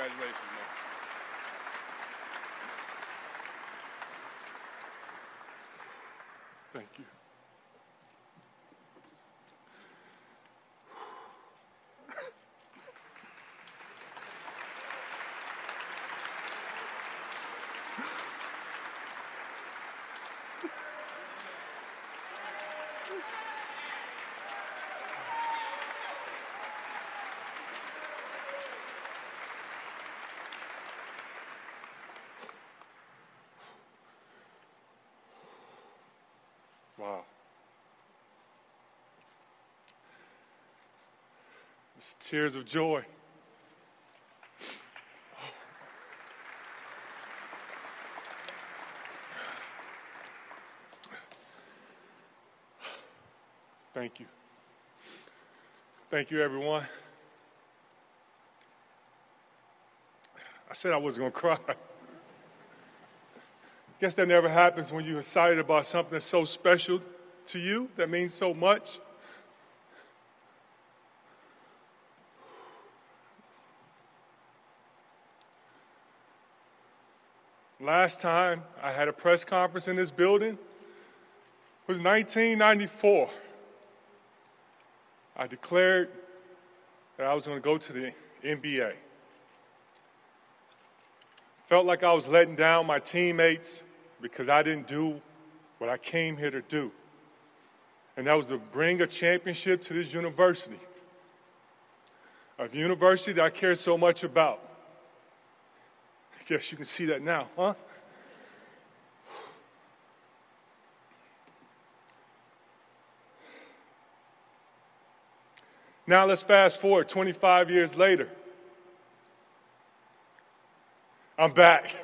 Congratulations, man. Thank you. Wow. It's tears of joy. Thank you. Thank you, everyone. I said I wasn't going to cry. Guess that never happens when you're excited about something that's so special to you, that means so much. Last time I had a press conference in this building was 1994. I declared that I was going to go to the NBA. Felt like I was letting down my teammates because I didn't do what I came here to do. And that was to bring a championship to this university. A university that I care so much about. I guess you can see that now, huh? Now let's fast forward 25 years later. I'm back.